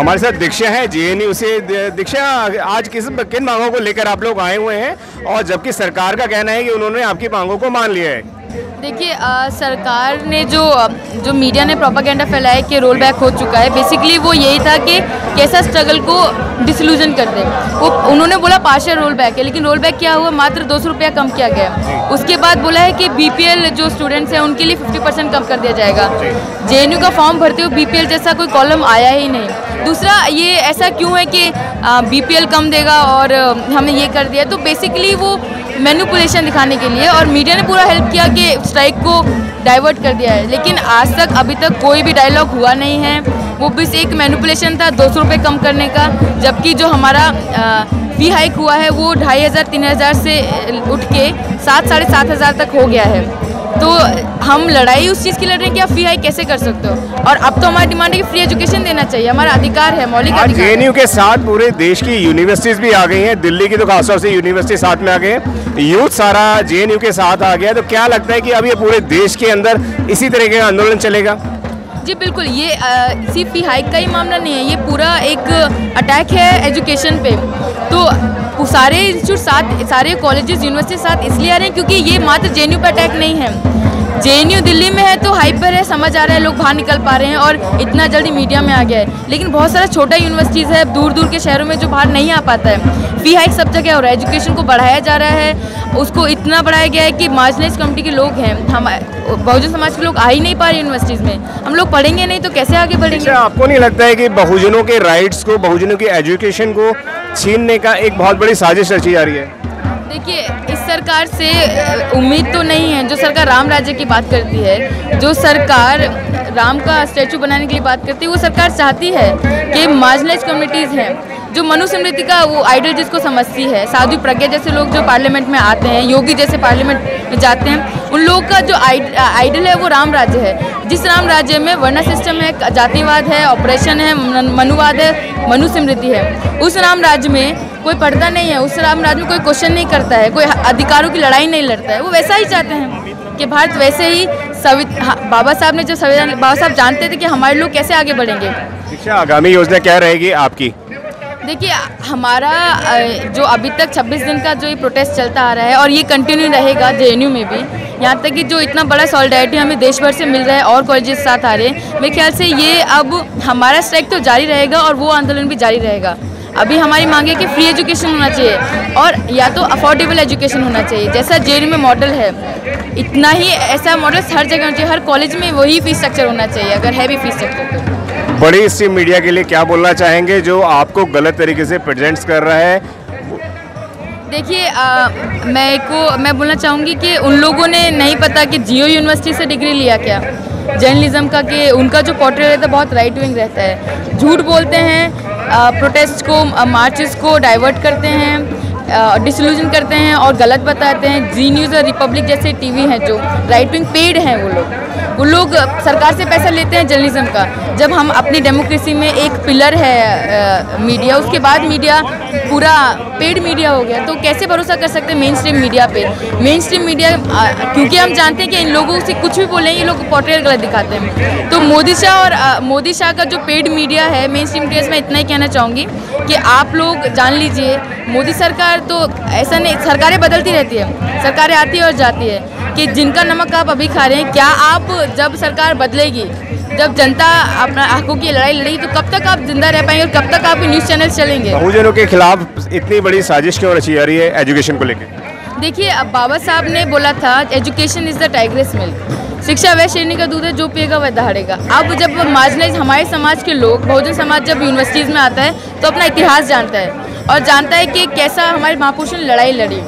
हमारे साथ दीक्षा है जे जेएनयू से दीक्षा, आज किस, किन मांगों को लेकर आप लोग आए हुए हैं? और जबकि सरकार का कहना है कि उन्होंने आपकी मांगों को मान लिया है। देखिए सरकार ने जो जो मीडिया ने प्रोपागेंडा फैलाया कि रोल बैक हो चुका है बेसिकली वो यही था कि कैसा स्ट्रगल को डिसल्यूजन कर दे। वो उन्होंने बोला पार्शियल रोल बैक है लेकिन रोल बैक क्या हुआ? मात्र दो सौ रुपया कम किया गया। उसके बाद बोला है कि बीपीएल जो स्टूडेंट्स हैं उनके लिए फिफ्टी परसेंट कम कर दिया जाएगा। जेएनयू का फॉर्म भरते हुए बीपीएल जैसा कोई कॉलम आया ही नहीं। दूसरा ये ऐसा क्यों है कि बीपीएल कम देगा और हमने ये कर दिया? तो बेसिकली वो मैनिपुलेशन दिखाने के लिए और मीडिया ने पूरा हेल्प किया कि स्ट्राइक को डाइवर्ट कर दिया है। लेकिन आज तक, अभी तक कोई भी डायलॉग हुआ नहीं है। वो बस एक मैनुपुलेशन था, दो सौ कम करने का, जबकि जो हमारा फ़ी हाइक हुआ है, वो ढाई हज़ार, तीन हज़ार से उठ के सात, साढ़े सात हज़ार तक हो गया है। तो हम लड़ाई उस चीज़ की लड़ रहे हैं कि आप फ़ी हाइक कैसे कर सकते हो? और अब तो हमारी डिमांड है कि फ्री एजुकेशन देना चाहिए। हमारा अधिकार है मौलिक अधिकार है। के साथ पूरे देश की यूनिवर्सिटीज भी आ गई हैं। दिल्ली की तो खासतौर से यूनिवर्सिटी साथ में आ गए हैं। यूथ सारा जेएनयू के साथ आ गया है। तो क्या लगता है कि अब ये पूरे देश के अंदर इसी तरीके का आंदोलन चलेगा? जी बिल्कुल। ये सिर्फ़ फ़ी हाइक का ही मामला नहीं है। ये पूरा एक अटैक है एजुकेशन पे। तो सारे इंस्टीट्यूट साथ सारे कॉलेजेस यूनिवर्सिटी साथ इसलिए आ रहे हैं क्योंकि ये मात्र जे पे अटैक नहीं है। जेएनयू दिल्ली में है तो हाइपर है, समझ आ रहा है, लोग बाहर निकल पा रहे हैं और इतना जल्दी मीडिया में आ गया है। लेकिन बहुत सारा छोटा यूनिवर्सिटीज़ है दूर दूर के शहरों में जो बाहर नहीं आ पाता है। फ़ी हाइक सब जगह हो रहा है एजुकेशन को बढ़ाया जा रहा है, उसको इतना बढ़ाया गया है कि मार्जिनलाइज कम्युनिटी के लोग हैं। हम, बहुजन समाज के लोग आ ही नहीं पा रहे यूनिवर्सिटीज़ में। हम लोग पढ़ेंगे नहीं तो कैसे आगे बढ़ेंगे? अच्छा आपको नहीं लगता है कि बहुजनों के राइट्स को, बहुजनों की एजुकेशन को छीनने का एक बहुत बड़ी साजिश रची जा रही है? देखिए, इस सरकार से उम्मीद तो नहीं है। जो सरकार राम राज्य की बात करती है, जो सरकार राम का स्टैचू बनाने के लिए बात करती है, वो सरकार चाहती है कि मार्जिनलाइज कम्युनिटीज़ हैं। जो मनु स्मृति का वो आइडल जिसको समझती है, साधु प्रज्ञा जैसे लोग जो पार्लियामेंट में आते हैं, योगी जैसे पार्लियामेंट में जाते हैं, उन लोगों का जो आइड- आइडल है वो राम राज्य है। जिस राम राज्य में वर्ण सिस्टम है, जातिवाद है ऑपरेशन है मनुवाद है, मनु स्मृति है, उस राम राज्य में कोई पढ़ता नहीं है उस राम राज्य में कोई क्वेश्चन नहीं करता है कोई अधिकारों की लड़ाई नहीं लड़ता है। वो वैसा ही चाहते हैं कि भारत वैसे ही संवि हाँ, बाबा साहब ने जो संविधान बाबा साहब जानते थे कि हमारे लोग कैसे आगे बढ़ेंगे। शिक्षा आगामी योजना क्या रहेगी आपकी? देखिए हमारा जो अभी तक 26 दिन का जो ये प्रोटेस्ट चलता आ रहा है और ये कंटिन्यू रहेगा जे में भी यहाँ तक कि जो इतना बड़ा सॉलिडारिटी हमें देश भर से मिल रहा है और कॉलेजेस साथ आ रहे हैं मेरे ख्याल से ये अब हमारा स्ट्राइक तो जारी रहेगा और वो आंदोलन भी जारी रहेगा। अभी हमारी मांग है कि फ्री एजुकेशन होना चाहिए और या तो अफोर्डेबल एजुकेशन होना चाहिए। जैसा जे में मॉडल है इतना ही ऐसा मॉडल हर जगह होना चाहिए। हर कॉलेज में वही फ़ीस स्ट्रक्चर होना चाहिए अगर है भी फ़ीस स्ट्रक्चर तो। बड़ी स्ट्रीम मीडिया के लिए क्या बोलना चाहेंगे जो आपको गलत तरीके से प्रेजेंट्स कर रहा है? देखिए मैं को मैं बोलना चाहूँगी कि उन लोगों ने नहीं पता कि जियो यूनिवर्सिटी से डिग्री लिया क्या। जर्नलिज्म का कि उनका जो पोर्ट्रेट रहता है बहुत राइट विंग रहता है। झूठ बोलते हैं प्रोटेस्ट को मार्चेस को डाइवर्ट करते हैं। डिसल्यूजन करते हैं और गलत बताते हैं। जी न्यूज़ और रिपब्लिक जैसे टीवी हैं जो राइट विंग पेड हैं वो लोग। वो लोग सरकार से पैसा लेते हैं जर्नलिज्म का। जब हम अपनी डेमोक्रेसी में एक पिलर है अ, मीडिया उसके बाद मीडिया पूरा पेड मीडिया हो गया तो कैसे भरोसा कर सकते हैं मेन स्ट्रीम मीडिया पे? मेन स्ट्रीम मीडिया क्योंकि हम जानते हैं कि इन लोगों से कुछ भी बोलें ये लोग पोर्ट्रेट गलत दिखाते हैं। तो मोदी शाह और मोदी शाह का जो पेड मीडिया है मेन स्ट्रीम मीडिया मैं इतना ही कहना चाहूँगी कि आप लोग जान लीजिए मोदी सरकार तो ऐसा नहीं सरकारें बदलती रहती है। सरकारें आती है और जाती है कि जिनका नमक आप अभी खा रहे हैं क्या आप जब सरकार बदलेगी जब जनता अपना हकों की लड़ाई लड़ेगी तो कब तक आप ज़िंदा रह पाएँगे और कब तक आपके न्यूज़ चैनल चलेंगे? बहुजनों के खिलाफ इतनी बड़ी साजिश क्यों रची जा रही है एजुकेशन को लेकर? देखिए अब बाबा साहब ने बोला था education is the tigress milk शिक्षा वह श्रेणी का दूध है जो पिएगा वह दहाड़ेगा। अब जब मार्जिनाइज हमारे समाज के लोग बहुजन समाज जब यूनिवर्सिटीज़ में आता है तो अपना इतिहास जानता है। और जानता है कि कैसा हमारे महापुरुषों ने लड़ाई लड़ी।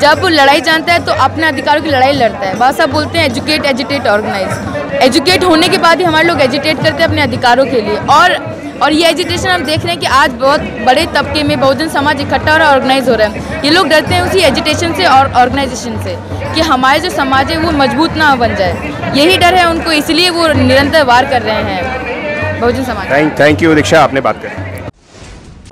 जब वो लड़ाई जानता है तो अपने अधिकारों की लड़ाई लड़ता है। बाबा साहब बोलते हैं एजुकेट एजुटेट ऑर्गेनाइज एजुकेट होने के बाद ही हमारे लोग एजुटेट करते हैं अपने अधिकारों के लिए। और और ये एजुटेशन हम देख रहे हैं कि आज बहुत बड़े तबके में बहुजन समाज इकट्ठा हो रहा है ऑर्गेनाइज हो रहा है। ये लोग डरते हैं उसी एजुटेशन से और ऑर्गेनाइजेशन से कि हमारे जो समाज है वो मज़बूत ना बन जाए। यही डर है उनको, इसलिए वो निरंतर वार कर रहे हैं बहुजन समाज। थैंक यू दीक्षा आपने बात करी।